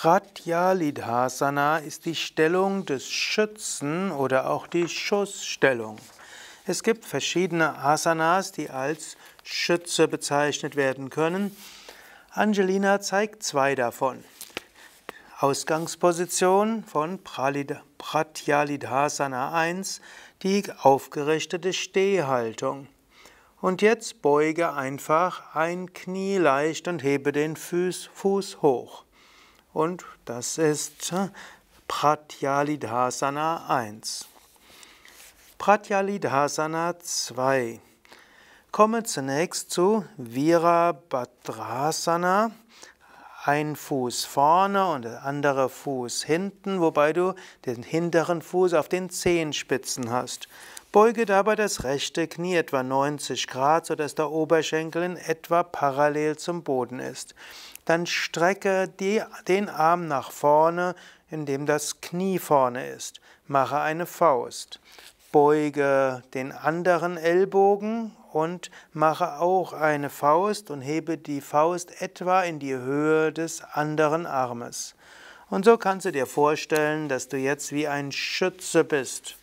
Pratyalidhasana ist die Stellung des Schützen oder auch die Schussstellung. Es gibt verschiedene Asanas, die als Schütze bezeichnet werden können. Angelina zeigt zwei davon. Ausgangsposition von Pratyalidhasana 1, die aufgerichtete Stehhaltung. Und jetzt beuge einfach ein Knie leicht und hebe den Fuß, Fuß hoch. Und das ist äh, Pratyalidhasana 1. Pratyalidhasana 2. Komme zunächst zu Virabhadrasana. Ein Fuß vorne und der andere Fuß hinten, wobei du den hinteren Fuß auf den Zehenspitzen hast. Beuge dabei das rechte Knie etwa 90 Grad, sodass der Oberschenkel in etwa parallel zum Boden ist. Dann strecke die, den Arm nach vorne, indem das Knie vorne ist. Mache eine Faust. Beuge den anderen Ellbogen und mache auch eine Faust und hebe die Faust etwa in die Höhe des anderen Armes. Und so kannst du dir vorstellen, dass du jetzt wie ein Schütze bist.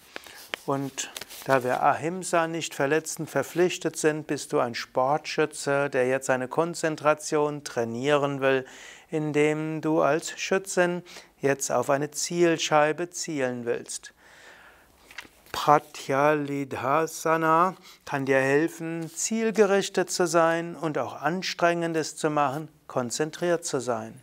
Und da wir Ahimsa nicht verletzend verpflichtet sind, bist du ein Sportschütze, der jetzt seine Konzentration trainieren will, indem du als Schützin jetzt auf eine Zielscheibe zielen willst. Pratyalidhasana kann dir helfen, zielgerichtet zu sein und auch Anstrengendes zu machen, konzentriert zu sein.